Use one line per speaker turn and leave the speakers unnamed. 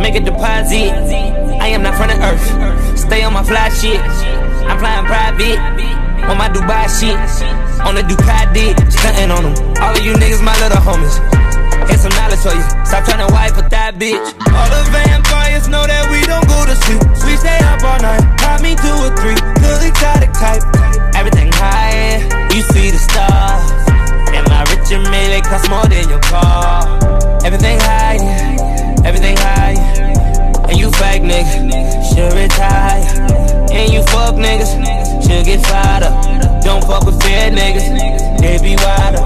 make a deposit. I am not from the earth. Stay on my fly shit. I'm flying private. On my Dubai shit. On the Ducati. Stunting on them. All of you niggas, my little homies. Here's some knowledge for you. Stop trying to wipe with that bitch. All the vampires know that we don't go to sleep. We stay up all night. Pop me two or three. Good exotic type. Everything high. You see the stars. And my rich and it cost more than your car. Everything high. Niggas. Should get fired up. Don't fuck with fair niggas. They be wild up.